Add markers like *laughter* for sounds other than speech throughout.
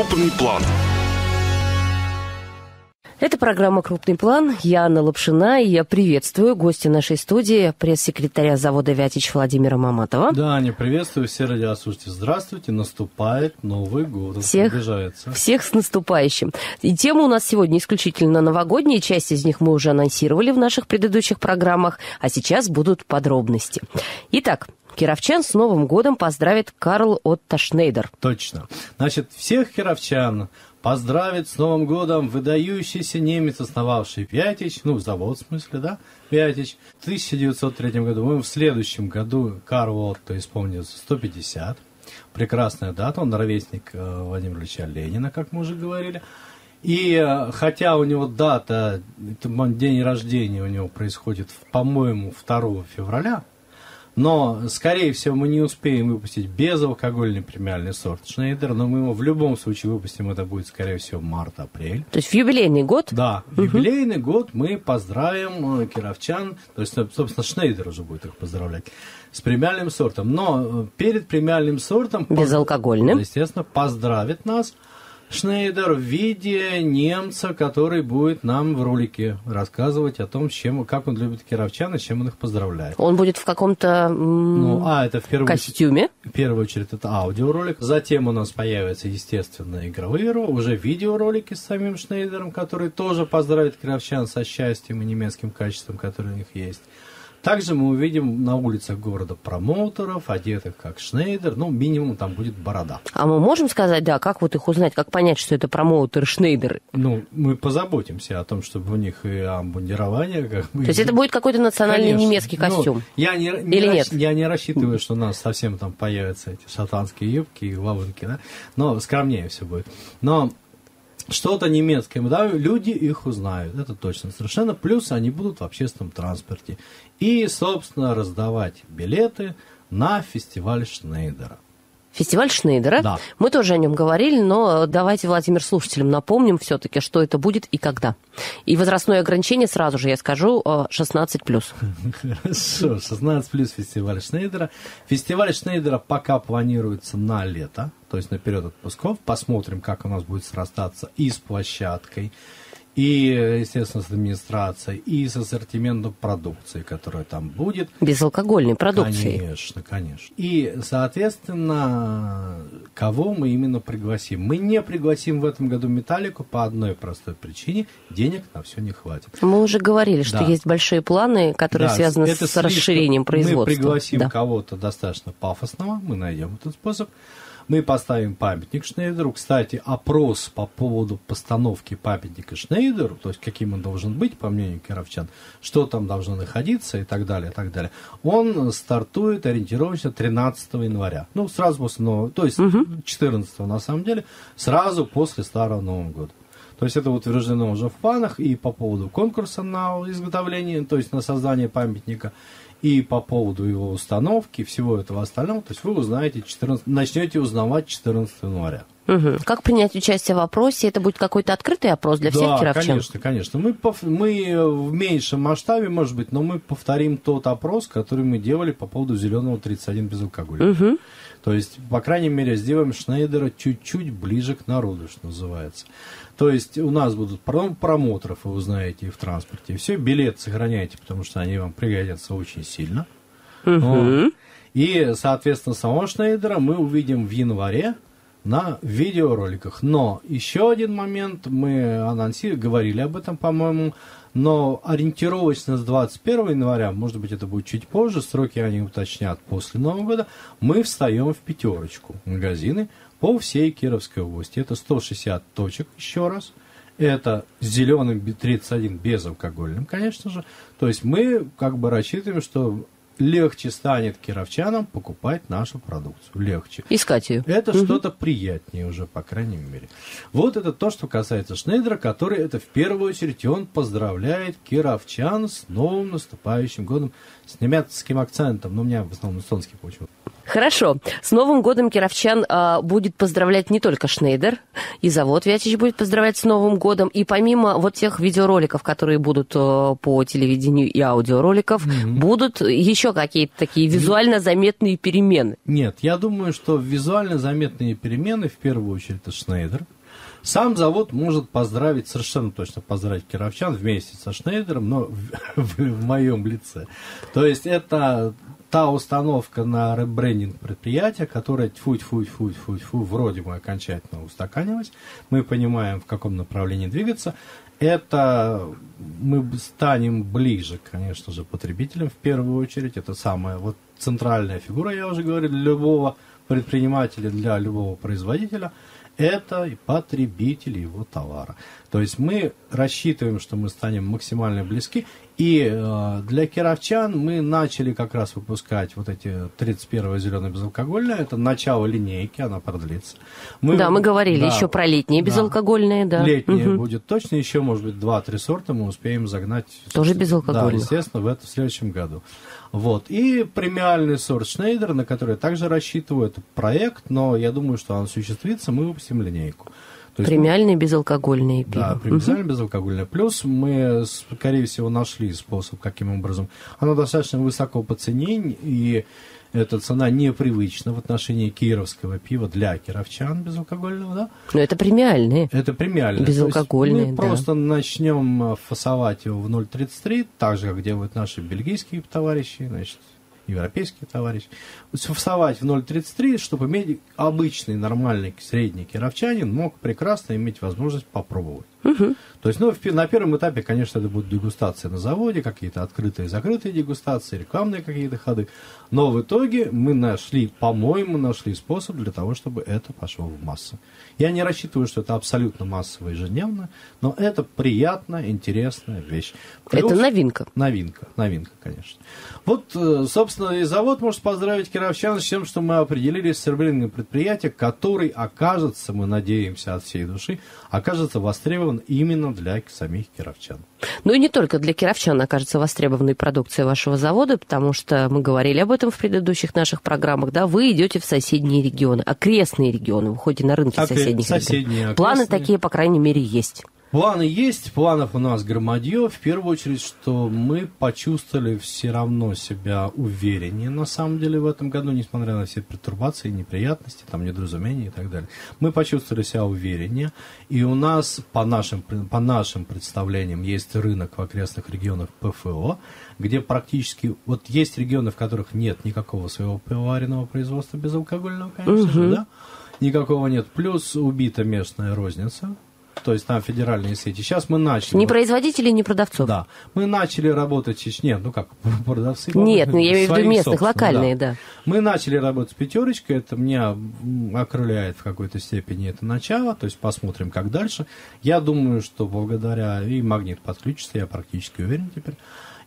Крупный план. Это программа «Крупный план». Я Анна Лапшина, и я приветствую гостя нашей студии, пресс-секретаря завода «Вятич» Владимира Маматова. Да, Аня, приветствую все радиослушатели. Здравствуйте, наступает Новый год, всех, приближается. Всех с наступающим. И тема у нас сегодня исключительно новогодняя, часть из них мы уже анонсировали в наших предыдущих программах, а сейчас будут подробности. Итак, Кировчан с Новым годом поздравит Карл Отто Шнейдер. Точно. Значит, всех кировчан поздравит с Новым годом выдающийся немец, основавший Вятич, ну, завод в смысле, да, Вятич. В 1903 году, мы в следующем году Карл Отто исполнится 150. Прекрасная дата, он ровесник э, Владимира Ильича Ленина, как мы уже говорили. И э, хотя у него дата, день рождения у него происходит, по-моему, 2 февраля, но, скорее всего, мы не успеем выпустить безалкогольный премиальный сорт Шнейдер, но мы его в любом случае выпустим, это будет, скорее всего, март-апрель. То есть в юбилейный год? Да, в угу. юбилейный год мы поздравим э, кировчан, то есть, собственно, Шнейдер уже будет их поздравлять, с премиальным сортом. Но э, перед премиальным сортом... Безалкогольным. Естественно, поздравит нас Шнейдер в виде немца, который будет нам в ролике рассказывать о том, чем, как он любит кировчан и чем он их поздравляет. Он будет в каком-то ну, а, это в первую костюме? Очередь, в первую очередь это аудиоролик. Затем у нас появятся, естественно, игровые уже видеоролики с самим Шнейдером, который тоже поздравит кировчан со счастьем и немецким качеством, которое у них есть. Также мы увидим на улицах города промоутеров, одетых как Шнейдер, ну, минимум там будет борода. А мы можем сказать, да, как вот их узнать, как понять, что это промоутер Шнейдер? Ну, мы позаботимся о том, чтобы у них и обмундирование... Как бы, То есть это будет какой-то национальный Конечно. немецкий ну, костюм? Ну, я не, не Или нет? Я не рассчитываю, что у нас совсем там появятся эти шотландские юбки и лавынки, да, но скромнее все будет. Но что-то немецкое, да, люди их узнают, это точно совершенно. Плюс они будут в общественном транспорте. И, собственно, раздавать билеты на фестиваль Шнейдера. Фестиваль Шнейдера. Да. Мы тоже о нем говорили, но давайте, Владимир, слушателям напомним все-таки, что это будет и когда. И возрастное ограничение, сразу же я скажу, 16+. Хорошо, 16+, фестиваль Шнейдера. Фестиваль Шнейдера пока планируется на лето, то есть на период отпусков. Посмотрим, как у нас будет срастаться и с площадкой, и, естественно, с администрацией, и с ассортиментом продукции, которая там будет. Безалкогольной продукции. Конечно, конечно. И, соответственно, кого мы именно пригласим? Мы не пригласим в этом году Металлику по одной простой причине. Денег на все не хватит. Мы уже говорили, что да. есть большие планы, которые да, связаны с слишком... расширением производства. Мы пригласим да. кого-то достаточно пафосного, мы найдем этот способ. Мы поставим памятник Шнейдеру. Кстати, опрос по поводу постановки памятника Шнейдеру, то есть каким он должен быть, по мнению кировчан, что там должно находиться и так далее, и так далее, он стартует ориентировочно 13 января. Ну, сразу после Нового, то есть угу. 14 на самом деле, сразу после Старого Нового года. То есть это утверждено уже в планах и по поводу конкурса на изготовление, то есть на создание памятника, и по поводу его установки, всего этого остального, то есть вы узнаете 14, начнете узнавать 14 января. Угу. Как принять участие в опросе? Это будет какой-то открытый опрос для всех да, кировчан? конечно, конечно. Мы, мы в меньшем масштабе, может быть, но мы повторим тот опрос, который мы делали по поводу зеленого 31 без алкоголя. Угу. То есть, по крайней мере, сделаем Шнейдера чуть-чуть ближе к народу, что называется. То есть у нас будут промоторов, вы узнаете, и в транспорте. И все, билет сохраняйте, потому что они вам пригодятся очень сильно. Угу. И, соответственно, самого Шнейдера мы увидим в январе на видеороликах. Но еще один момент, мы анонсировали, говорили об этом, по-моему, но ориентировочно с 21 января, может быть, это будет чуть позже, сроки они уточнят после Нового года, мы встаем в пятерочку магазины по всей Кировской области. Это 160 точек, еще раз. Это с зеленым 31 безалкогольным, конечно же. То есть мы как бы рассчитываем, что легче станет кировчанам покупать нашу продукцию. Легче. Искать ее. Это угу. что-то приятнее уже, по крайней мере. Вот это то, что касается Шнейдера, который это в первую очередь, он поздравляет кировчан с новым наступающим годом с немецким акцентом. Но у меня в основном эстонский почему. Хорошо. С Новым годом кировчан а, будет поздравлять не только Шнейдер, и завод Вятич будет поздравлять с Новым годом. И помимо вот тех видеороликов, которые будут а, по телевидению и аудиороликов, mm-hmm. будут еще какие-то такие визуально заметные перемены? Нет, я думаю, что визуально заметные перемены в первую очередь это Шнейдер. Сам завод может поздравить, совершенно точно поздравить кировчан вместе со Шнейдером, но в, в, *laughs* в моем лице. То есть это та установка на ребрендинг предприятия, которая тьфу тьфу тьфу тьфу тьфу вроде бы окончательно устаканилась, мы понимаем, в каком направлении двигаться, это мы станем ближе, конечно же, потребителям в первую очередь. Это самая вот центральная фигура, я уже говорил, для любого предпринимателя, для любого производителя – это потребитель его товара. То есть мы рассчитываем, что мы станем максимально близки. И э, для кировчан мы начали как раз выпускать вот эти 31 зеленое безалкогольное. Это начало линейки, она продлится. Мы, да, мы говорили да, еще про летние безалкогольные, да. Летние угу. будет точно, еще, может быть, 2-3 сорта мы успеем загнать. Тоже безалкогольные. Да, естественно, в, это, в следующем году. Вот. И премиальный сорт Шнейдер, на который я также рассчитываю, это проект, но я думаю, что он осуществится, мы выпустим линейку. То премиальные безалкогольные пиво. Да, премиальные угу. безалкогольные. Плюс мы, скорее всего, нашли способ, каким образом. Оно достаточно высоко по цене, и эта цена непривычна в отношении кировского пива для кировчан безалкогольного, да? Но это премиальные. Это премиальные. Безалкогольные, мы да. просто начнем фасовать его в 0,33, так же, как делают наши бельгийские товарищи, значит, европейские товарищи, фасовать в 0,33, чтобы иметь обычный, нормальный, средний кировчанин мог прекрасно иметь возможность попробовать. Угу. То есть, ну, на первом этапе, конечно, это будет дегустация на заводе, какие-то открытые и закрытые дегустации, рекламные какие-то ходы. Но в итоге мы нашли, по-моему, нашли способ для того, чтобы это пошло в массу. Я не рассчитываю, что это абсолютно массово ежедневно, но это приятная, интересная вещь. Плюс, это новинка. Новинка, новинка, конечно. Вот, э, собственно, и завод может поздравить кировчан с тем, что мы определили сервелинное предприятие, который окажется, мы надеемся от всей души, окажется востребован именно для самих кировчан. Ну и не только для кировчан окажется востребованной продукция вашего завода, потому что мы говорили об этом в предыдущих наших программах, да, вы идете в соседние регионы, окрестные регионы, выходите на рынки Окре... соседних соседние, регионов. Планы такие, по крайней мере, есть. Планы есть, планов у нас громадье. В первую очередь, что мы почувствовали все равно себя увереннее, на самом деле, в этом году, несмотря на все пертурбации, неприятности, там, недоразумения и так далее. Мы почувствовали себя увереннее, и у нас, по нашим, по нашим представлениям, есть рынок в окрестных регионах ПФО, где практически, вот есть регионы, в которых нет никакого своего пивоваренного производства безалкогольного, конечно угу. же, да, никакого нет. Плюс убита местная розница, то есть там федеральные сети. Сейчас мы начали. Не производителей, не продавцов. Да. Мы начали работать в Чечне, ну как, *laughs* продавцы. Нет, ну я имею в виду местных, локальные, да. да. Мы начали работать с пятерочкой, это меня окрыляет в какой-то степени это начало, то есть посмотрим, как дальше. Я думаю, что благодаря и магнит подключится, я практически уверен теперь.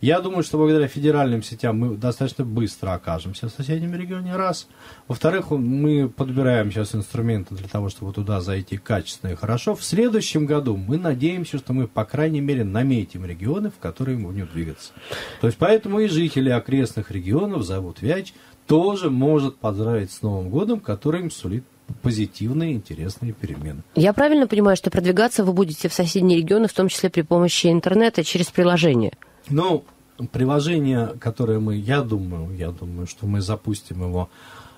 Я думаю, что благодаря федеральным сетям мы достаточно быстро окажемся в соседнем регионе, раз. Во-вторых, мы подбираем сейчас инструменты для того, чтобы туда зайти качественно и хорошо. В следующем году мы надеемся, что мы, по крайней мере, наметим регионы, в которые мы будем двигаться. То есть, поэтому и жители окрестных регионов зовут Вяч тоже может поздравить с Новым годом, который им сулит позитивные, интересные перемены. Я правильно понимаю, что продвигаться вы будете в соседние регионы, в том числе при помощи интернета, через приложение? Ну, приложение, которое мы, я думаю, я думаю, что мы запустим его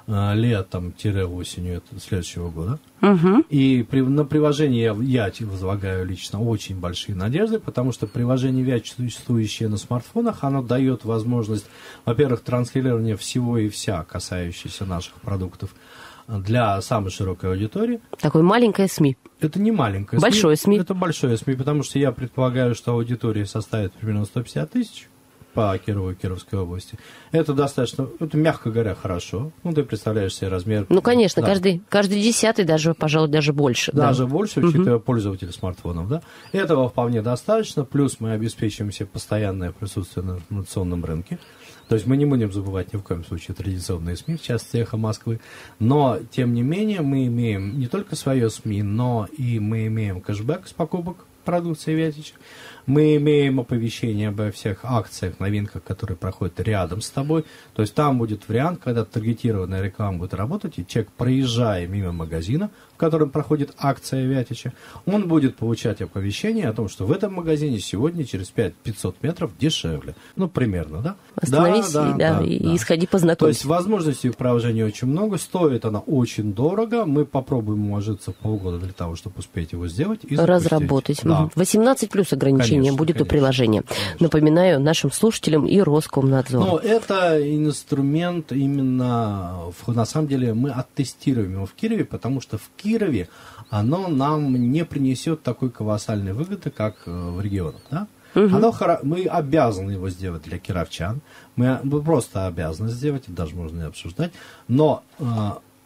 летом-осенью следующего года. Угу. И при, на приложение я, возлагаю лично очень большие надежды, потому что приложение ВИА, существующее на смартфонах, оно дает возможность, во-первых, транслирования всего и вся, касающейся наших продуктов, для самой широкой аудитории. Такое маленькое СМИ. Это не маленькое большое СМИ. СМИ. Это большое СМИ, потому что я предполагаю, что аудитория составит примерно 150 тысяч по Кирову и Кировской области. Это достаточно, это, мягко говоря, хорошо. Ну, ты представляешь себе размер. Ну, конечно, да. каждый, каждый десятый, даже, пожалуй, даже больше. Даже да. больше, учитывая угу. пользователей смартфонов. Да? Этого вполне достаточно. Плюс мы обеспечиваем себе постоянное присутствие на информационном рынке. То есть мы не будем забывать ни в коем случае традиционные СМИ, в частности «Эхо Москвы». Но, тем не менее, мы имеем не только свое СМИ, но и мы имеем кэшбэк с покупок продукции Вятича. Мы имеем оповещение обо всех акциях, новинках, которые проходят рядом с тобой. То есть там будет вариант, когда таргетированная реклама будет работать, и человек, проезжая мимо магазина, в котором проходит акция Вятича, он будет получать оповещение о том, что в этом магазине сегодня через 5 500 метров дешевле. Ну, примерно, да? Остановись да, и, да, да, и, да. сходи То познакомься. есть возможностей в приложении очень много, стоит она очень дорого. Мы попробуем уложиться полгода для того, чтобы успеть его сделать и запустить. разработать. Да. Мгм. 18 плюс ограничения Конечно, будет у конечно, приложения. конечно. Напоминаю нашим слушателям и Роскомнадзору. Но это инструмент именно, на самом деле, мы оттестируем его в Кирове, потому что в Кирове оно нам не принесет такой колоссальной выгоды, как э, в регионах. Да? Оно хоро- мы обязаны его сделать для кировчан. Мы, мы просто обязаны сделать, даже можно и обсуждать. Но э,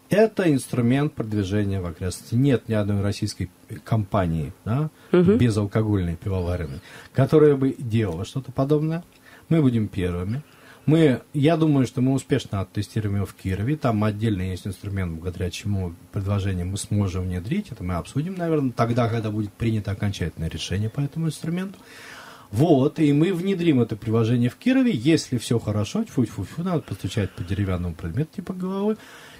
это инструмент продвижения в окрестности. Нет ни одной российской компании, да, безалкогольной пивоваренной, которая бы делала что-то подобное. Мы будем первыми. Мы, я думаю, что мы успешно оттестируем его в Кирове. Там отдельно есть инструмент, благодаря чему предложение мы сможем внедрить. Это мы обсудим, наверное, тогда, когда будет принято окончательное решение по этому инструменту. Вот, и мы внедрим это приложение в Кирове. Если все хорошо, фу-фу-фу, надо постучать по деревянному предмету типа головы.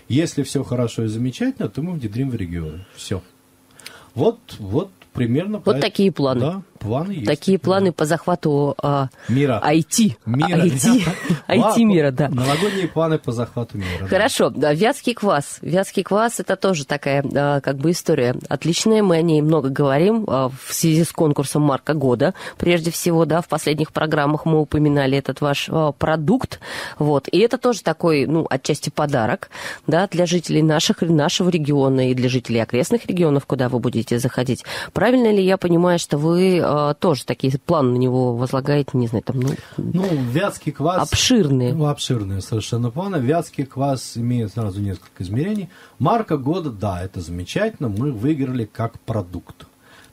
Если все хорошо и замечательно, то мы внедрим в регионы. Все. Вот, вот примерно. Вот такие планы. Да, планы есть. Такие планы по захвату а, Мира. IT. Мира. IT, IT *laughs* мира, да. Новогодние планы по захвату мира. Хорошо, да, вятский квас. Вятский квас это тоже такая а, как бы история отличная. Мы о ней много говорим а, в связи с конкурсом Марка года. Прежде всего, да, в последних программах мы упоминали этот ваш а, продукт. Вот. И это тоже такой, ну, отчасти подарок, да, для жителей наших, нашего региона и для жителей окрестных регионов, куда вы будете заходить. Правильно ли я понимаю, что вы а, тоже такие планы на него возлагаете, не знаю, там, ну, Ну, вятский квас... обширные? Ну, обширные совершенно планы. Вятский квас имеет сразу несколько измерений. Марка года, да, это замечательно. Мы выиграли как продукт.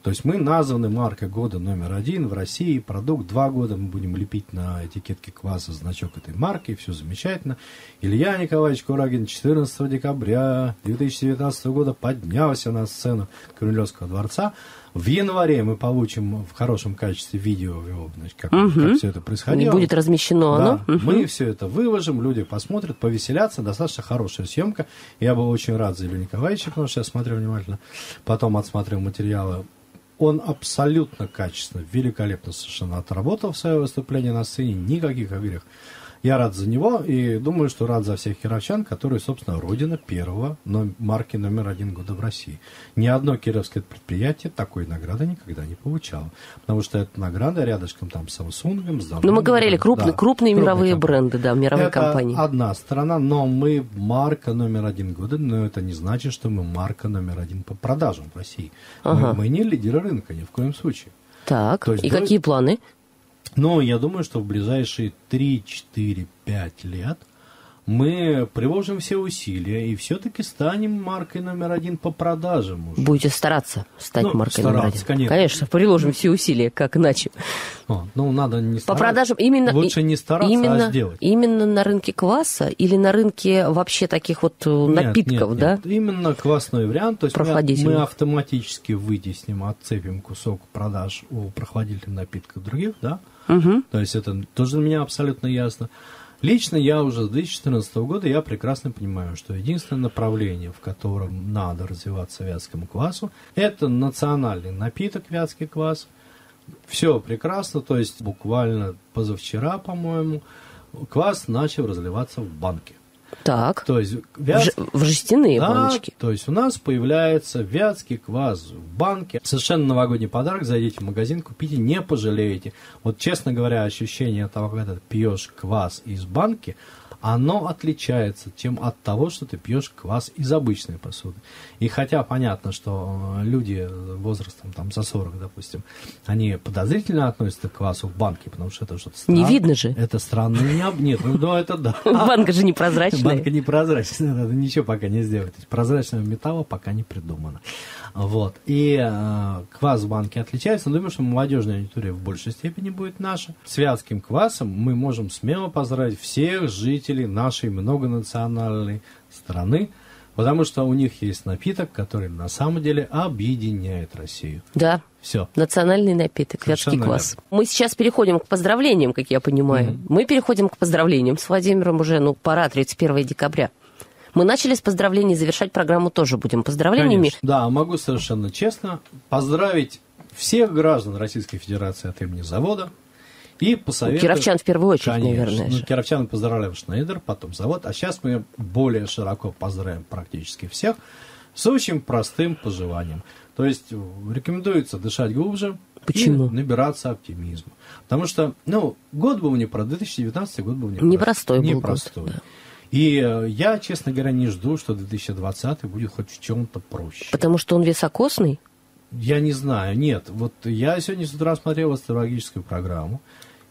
То есть мы названы маркой года номер один в России. Продукт два года мы будем лепить на этикетке кваса значок этой марки. Все замечательно. Илья Николаевич Курагин 14 декабря 2019 года поднялся на сцену Кремлевского дворца. В январе мы получим в хорошем качестве видео значит, как, как все это происходило. И будет размещено Да, оно. Мгм. мы все это выложим, люди посмотрят, повеселятся, достаточно хорошая съемка. Я был очень рад за Илью Николаевича, потому что я смотрел внимательно, потом отсмотрел материалы. Он абсолютно качественно, великолепно совершенно отработал свое выступление на сцене, никаких огрехов. Я рад за него и думаю, что рад за всех кировчан, которые, собственно, родина первого но- марки номер один года в России. Ни одно кировское предприятие такой награды никогда не получало. Потому что эта награда рядышком там с Samsung, с Ну, мы говорили, крупные, Да, крупные мировые компании. бренды, да, мировые это компании. одна сторона, но мы марка номер один года, но это не значит, что мы марка номер один по продажам в России. Мы- Ага. Мы, не лидеры рынка ни в коем случае. Так, есть и до- какие планы? Но я думаю, что в ближайшие 3, 4, 5 лет мы приложим все усилия и все-таки станем маркой номер один по продажам уже. Будете стараться стать Ну, маркой номер стараться, один? конечно. Конечно, приложим все усилия, как иначе. О, ну, надо не По стараться. продажам именно... Лучше не стараться, именно, а сделать. Именно на рынке кваса или на рынке вообще таких вот э, Нет, напитков, нет, да? нет. Именно классный вариант. То есть мы, мы автоматически вытесним, отцепим кусок продаж у прохладительных напитков других, да? Мгм. То есть это тоже для меня абсолютно ясно. Лично я уже с 2014 года я прекрасно понимаю, что единственное направление, в котором надо развиваться вятскому квасу, это национальный напиток вятский квас. Все прекрасно, то есть буквально позавчера, по-моему, квас начал разливаться в банке. Так, То есть в, вятский ж- в жестяные да, баночки. то есть у нас появляется вятский квас в банке. Совершенно новогодний подарок. Зайдите в магазин, купите, не пожалеете. Вот, честно говоря, ощущение того, когда ты пьешь квас из банки, оно отличается, чем от того, что ты пьешь квас из обычной посуды. И хотя понятно, что э, люди возрастом там за 40, допустим, они подозрительно относятся к квасу в банке, потому что это что-то Не странное. видно же. Это странно. Не Нет, ну да, это да. *laughs* Банка же непрозрачная. Банка непрозрачная, надо ничего пока не сделать. Прозрачного металла пока не придумано. Вот. И э, квас в банке отличается, но думаю, что молодежная аудитория в большей степени будет наша. С вятским квасом мы можем смело поздравить всех жителей нашей многонациональной страны Потому что у них есть напиток, который на самом деле объединяет Россию. Да. Все. Национальный напиток, Совершенно вятский квас. Мы сейчас переходим к поздравлениям, как я понимаю. Мгм. Мы переходим к поздравлениям с Владимиром уже, ну, пора, 31 декабря. Мы начали с поздравлений, завершать программу тоже будем поздравлениями. Конечно. Да, могу совершенно честно поздравить всех граждан Российской Федерации от имени завода и посоветовать... Кировчан в первую очередь, Конечно. наверное. Ну, кировчан поздравляем Шнейдер, потом завод. А сейчас мы более широко поздравим практически всех с очень простым пожеланием. То есть э, рекомендуется дышать глубже Почему? и набираться оптимизма. Потому что, ну, год был не про 2019 год был не Непростой был год, непростой. да. И э, я, честно говоря, не жду, что 2020 будет хоть в чем-то проще. Потому что он високосный. Я не знаю, нет. Вот я сегодня с утра смотрел астрологическую программу,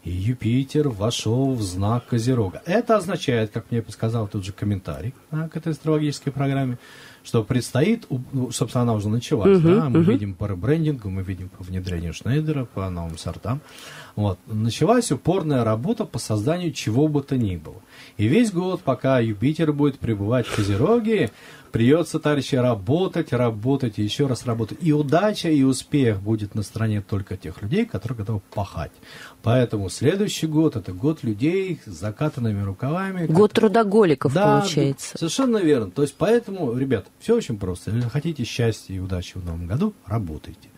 и Юпитер вошел в знак Козерога. Это означает, как мне подсказал тот же комментарий да, к этой астрологической программе, что предстоит, ну, собственно, она уже началась, Мгм, да, мы мгм. видим по ребрендингу, мы видим по внедрению Шнейдера, по новым сортам. Вот. Началась упорная работа по созданию чего бы то ни было. И весь год, пока Юпитер будет пребывать в Козероге, придется, товарищи, работать, работать и еще раз работать. И удача, и успех будет на стороне только тех людей, которые готовы пахать. Поэтому следующий год – это год людей с закатанными рукавами. Год трудоголиков, Да, получается. совершенно верно. То есть, поэтому, ребят, все очень просто. Если хотите счастья и удачи в новом году, работайте.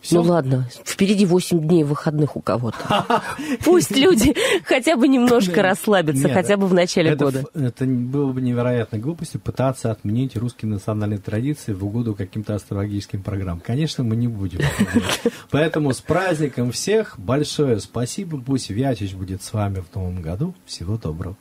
Всё. Ну ладно, впереди 8 дней выходных у кого-то. *laughs* Пусть люди хотя бы немножко расслабятся, хотя бы в начале года. Это было бы невероятной глупостью пытаться отменить русские национальные традиции в угоду каким-то астрологическим программам. Конечно, мы не будем. *laughs* Поэтому с праздником всех большое спасибо. Пусть Вячич будет с вами в новом году. Всего доброго.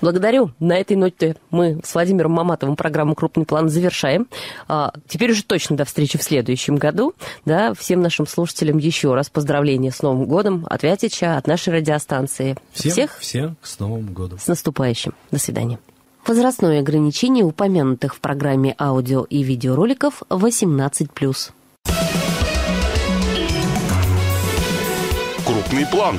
Благодарю. На этой ноте мы с Владимиром Маматовым программу «Крупный план» завершаем. А, теперь уже точно до встречи в следующем году. Да, всем нашим слушателям еще раз поздравления с Новым годом от Вятича, от нашей радиостанции. Всем, Всех всем с Новым годом. с наступающим. До свидания. Возрастное ограничение упомянутых в программе аудио и видеороликов 18+. Крупный план.